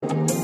Oh,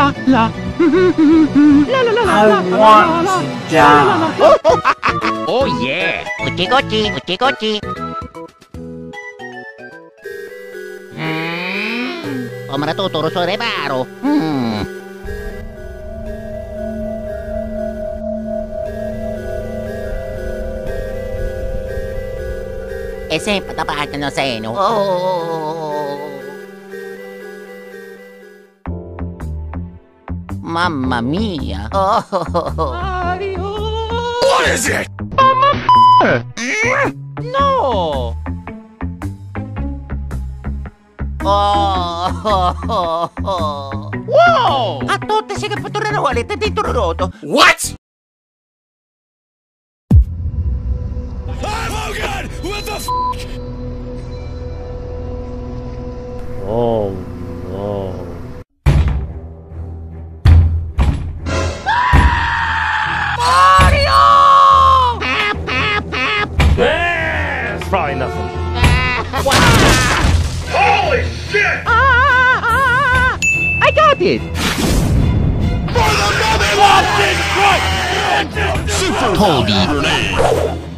La la la. La la la la. I want to die. Oh, yeah. Gucci gucci, gucci gucci. Hmm. Om ratu turu sore baru. Hmm. Ese patapata no seno. Oh. Mamma mia. Oh. What is it? No. Oh. Whoa. A tutte si che fatturano ugualite di tururoto. What? I got it. Toby. Haha,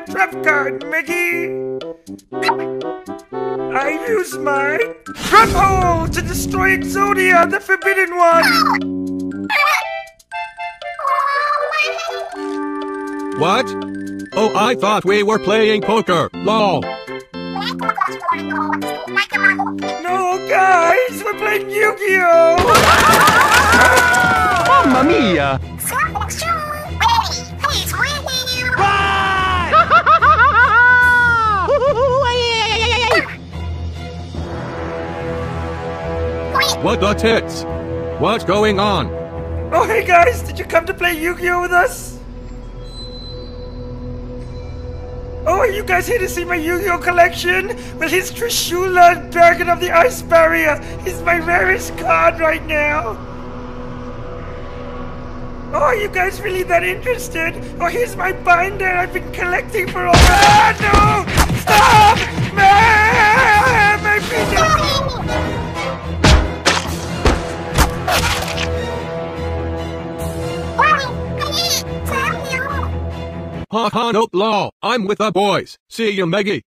activated trap card, Mickey. I use my trap hole to destroy Exodia, the Forbidden One. What? Oh, I thought we were playing poker. Lol. No, guys, we're playing Yu-Gi-Oh! Mamma mia. What the tits? What's going on? Oh, hey guys, did you come to play Yu-Gi-Oh with us? Oh, are you guys here to see my Yu-Gi-Oh collection? Well, here's Trishula, Dragon of the Ice Barrier. He's my rarest card right now. Oh, are you guys really that interested? Oh, here's my binder I've been collecting for over... Ah, no! ha ha no law. I'm with the boys. See you, Maggie.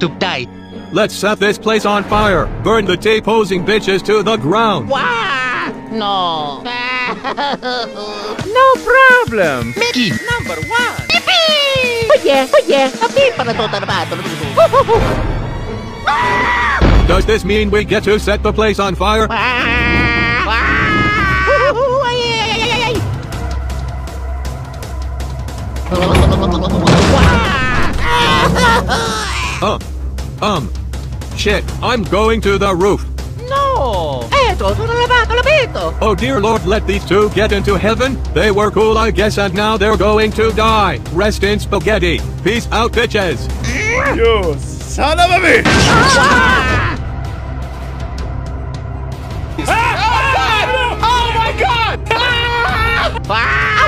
To die. Let's set this place on fire. Burn the T-posing bitches to the ground. Wah! No. No problem. Mickey! Number one. Oh yeah, oh yeah. Happy para to tarbato. Does this mean we get to set the place on fire? Wah! Um, shit, I'm going to the roof. No! Eto, sono lavato, l'abito! Oh dear lord, let these two get into heaven. They were cool, I guess, and now they're going to die. Rest in spaghetti. Peace out, bitches. You son of a bitch! Ah! Oh my god! Ah! Wow,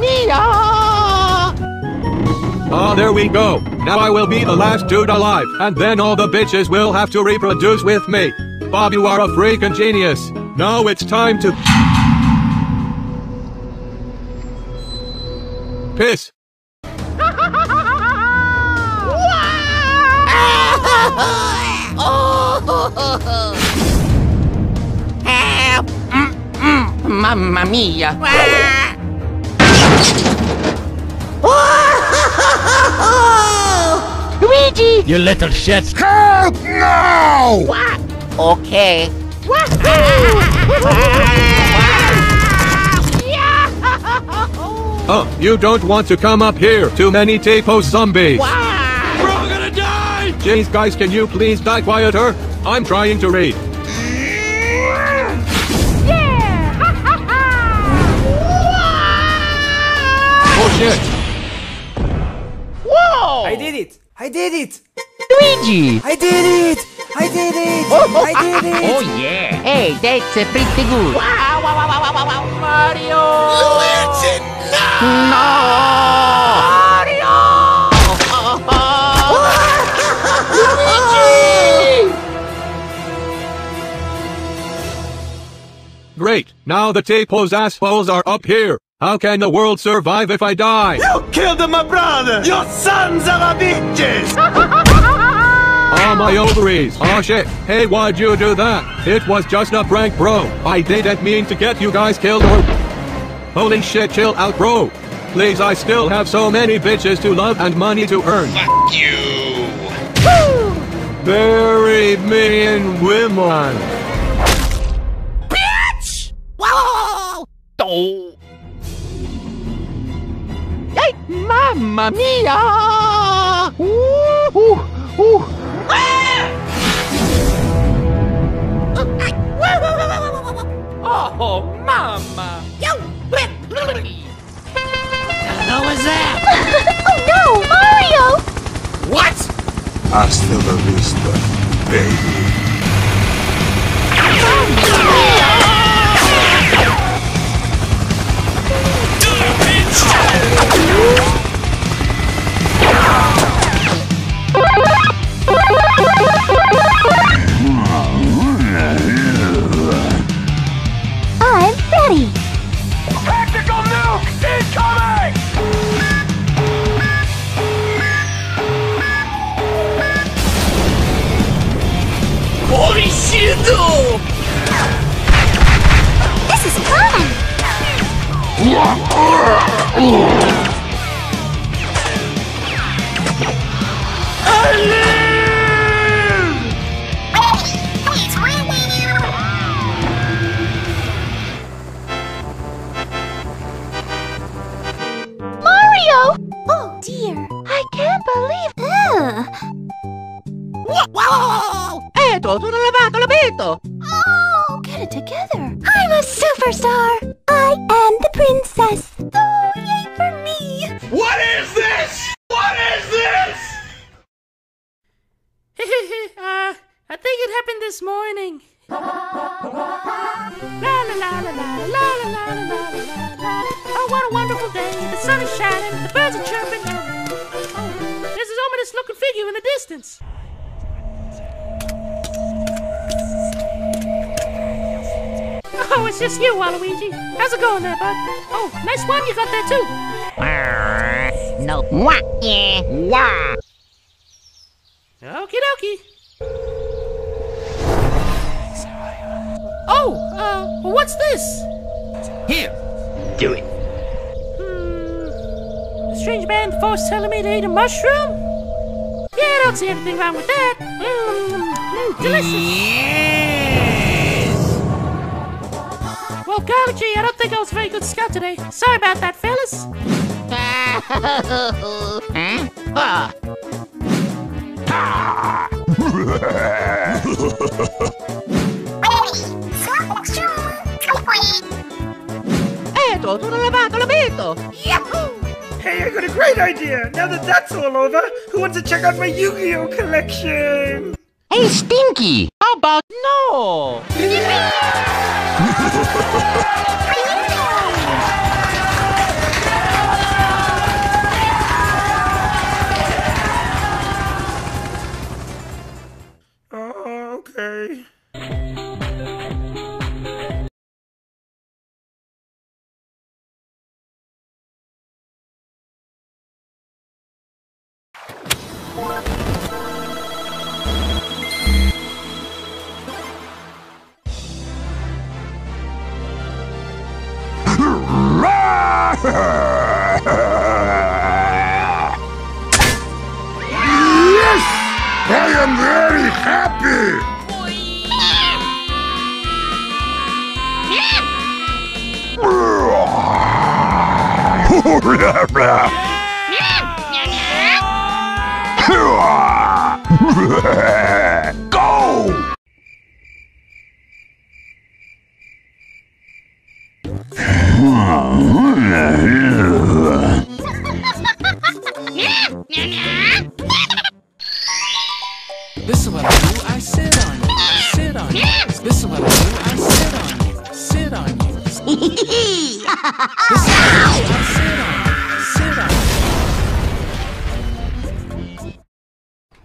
Mamma mia! Ah, there we go. Now I will be the last dude alive, and then all the bitches will have to reproduce with me. Bob, you are a freaking genius. Now it's time to. Piss. Help! Mm, mm, Mamma mia! Luigi! You little shit! Help! No! What? Okay. Oh, you don't want to come up here. Too many T-pose zombies. We're all gonna die! Jeez, guys, can you please die quieter? I'm trying to read. Yeah! oh shit! Whoa! I did it! I did it! Luigi! I did it! I did it! I did it! Oh yeah! Hey, that's uh, pretty good. Wow, wow, wow, wow, wow, wow. Mario! Great. Now the T-pose assholes are up here. How can the world survive if I die? You killed my brother! Your sons are a bitches! Oh, my ovaries. Oh, shit. Hey, why'd you do that? It was just a prank, bro. I didn't mean to get you guys killed or... Holy shit, chill out, bro. Please, I still have so many bitches to love and money to earn. Fuck you! Bury me in women. Wow! Oh! Ay, mamma mia! Ooh, This is fun. uh, I think it happened this morning. La la la la la la la la la la. Oh, what a wonderful day! The sun is shining, the birds are chirping. Oh, there's this ominous-looking figure in the distance. Oh, it's just you, Waluigi. How's it going there, bud? Oh, nice one you got there, too. No. Mwah. Yeah. Wah. Okie dokie. Oh, uh, what's this? Here, do it. Hmm. A strange man force telling me to eat a mushroom? Yeah, I don't see anything wrong with that. Mmm, mm, delicious. Yes. Well, golly gee, I don't think I was a very good scout today. Sorry about that, fellas. huh? Eto, sono lavato, l'abito! Hey, I got a great idea! Now that that's all over, who wants to check out my Yu-Gi-Oh collection? Hey, Stinky! How about no? Oh, okay.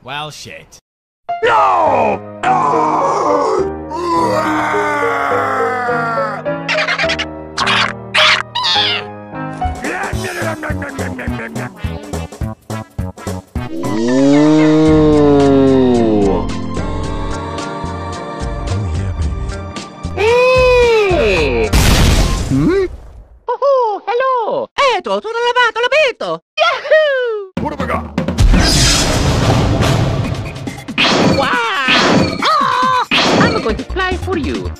Well, shit. No! Hey! Hello! Eto, sono lavato, l'abito! Yahoo! What have I got? Wow! Ah! I'm going to fly for you.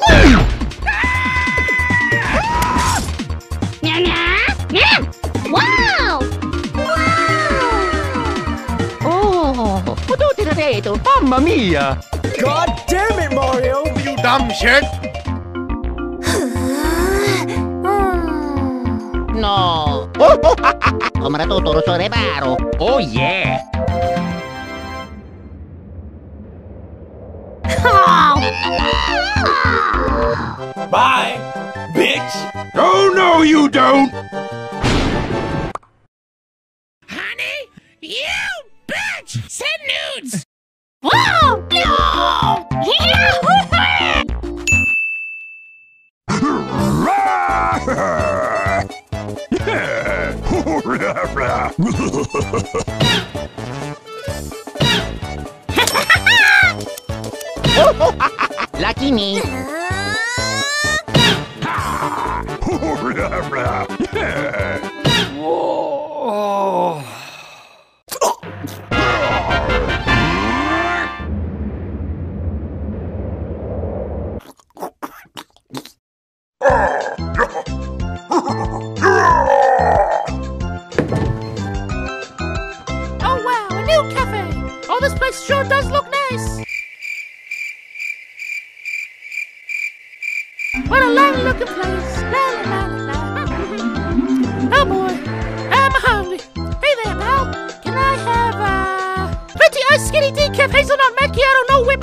Wow! Oh, potuti na dito. Mamma mia! God damn it, Mario! You dumb shit! Oh yeah! Bye, bitch. Oh, no, you don't.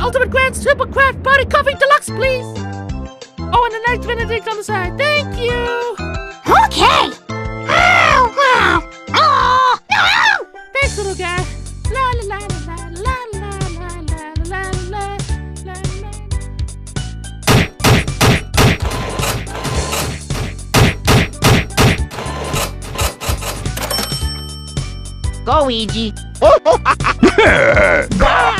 Ultimate Grand Super Craft Party Coffee Deluxe, please. Oh, and a nice Benedict on the side. Thank you. Okay. Ow, ow. Oh, no. Thanks, little guy. La la la la la la la la la la la. Go, Ouija. Go!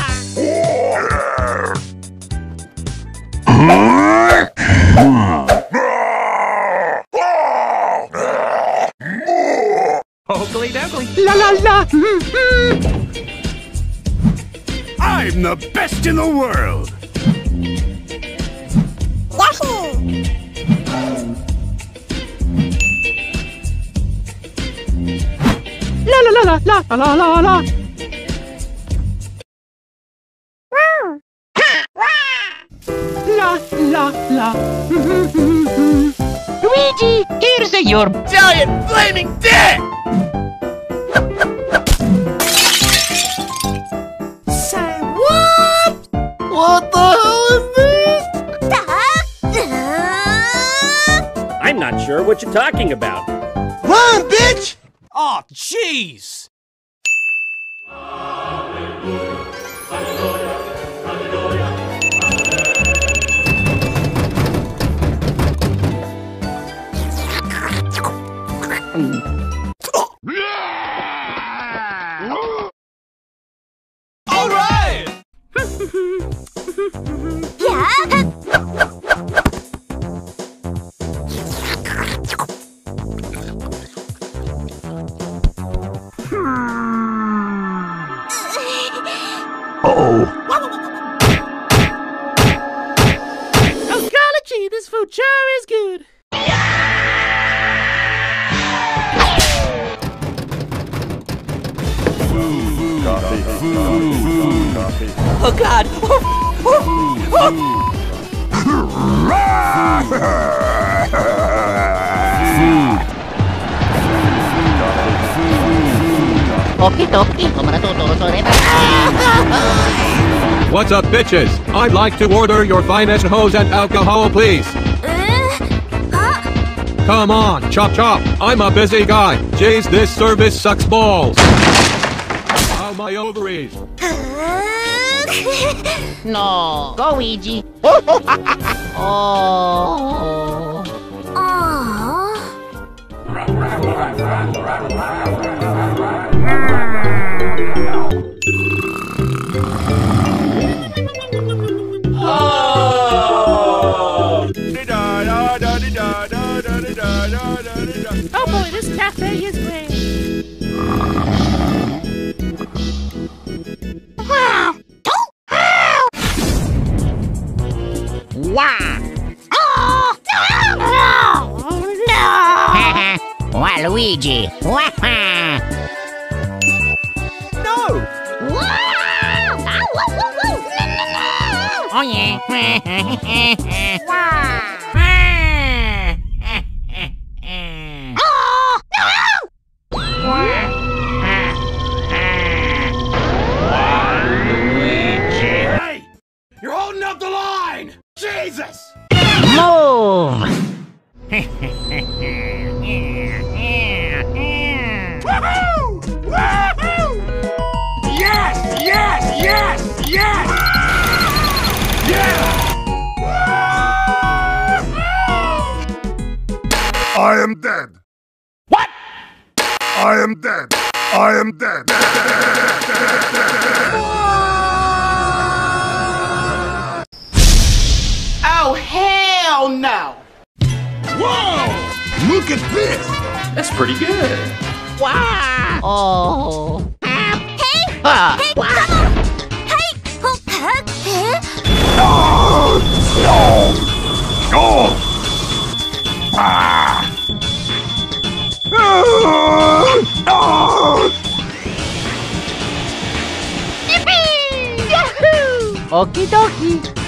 La la la. Hmm. I'm the best in the world. La la la la la la la la. La la la. Hmm, hmm. Luigi, here's a your Giant flaming dick! Sure what you're talking about. Run, bitch! Oh, jeez! What's up, bitches? I'd like to order your finest hose and alcohol, please. Uh, Come on, chop chop. I'm a busy guy. Jeez, this service sucks balls. How my ovaries? No, go, Ouija. oh. Oh cafe is great. Waluigi. Oh, no! Oh yeah. Jesus! Move. Woohoo! Woohoo! Yes! Yes! Yes! Yes! Yeah! I am dead. What? I am dead. I am dead. Oh, hell no! Whoa! Look at this. That's pretty good. Wow. Oh. Hey! Ah. Hey, come on! Hey! Oh, huh? Oh! Oh! Ah! Ah! Okie dokie.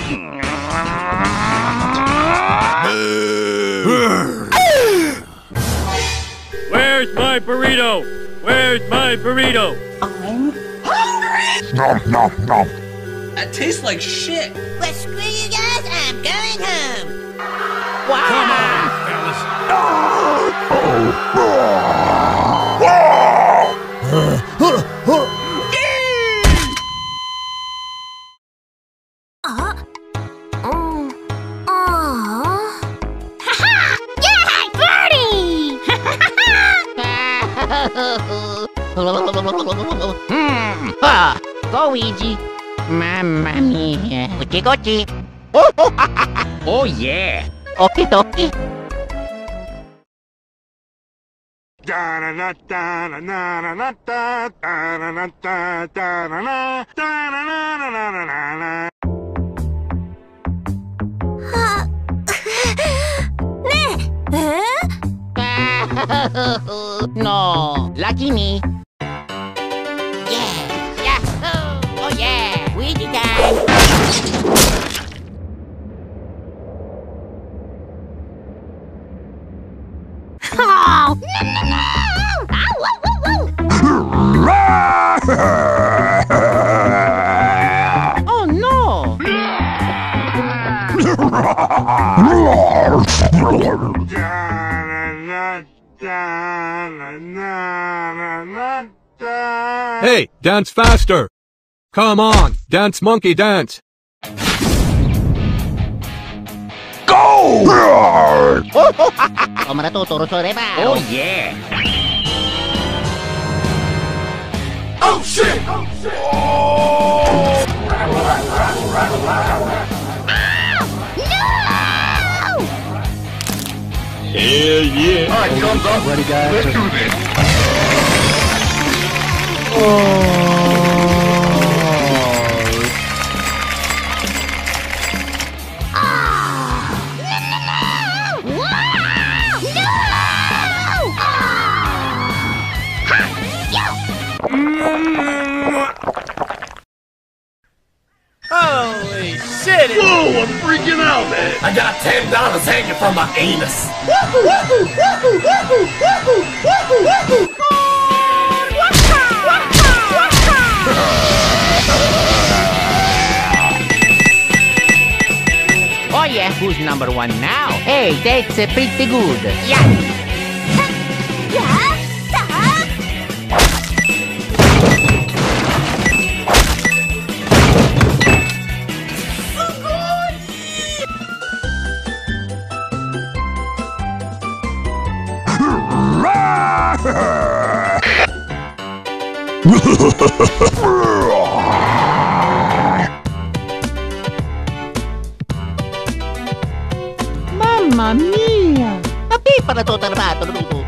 Where's my burrito? Where's my burrito? I'm hungry! Nom nom nom. That tastes like shit! Well, screw you guys, I'm going home. Come on, fellas! Uh, Luigi. Mamma mia. Gucci, gucci. Oh oh, oh yeah. Okie dokie. no, lucky me. Oh, no! Ah! Oh no! Hey, dance faster! Come on, dance monkey dance! Come na tuturo sa reba. Oh yeah. Oh shit! Oh, Hell yeah. All right, thumbs up. Ready, guys? Let's do this. Holy ten dollars hanging from my anus. Oh yeah, who's number one now? Hey, that's uh, pretty good. Yeah. Mamma mia! Tapi para to tarbato luto.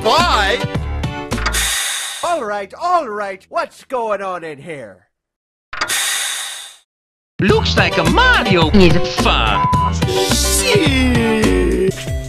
Bye! All right, all right. What's going on in here? Looks like a Mario is fun. Shit!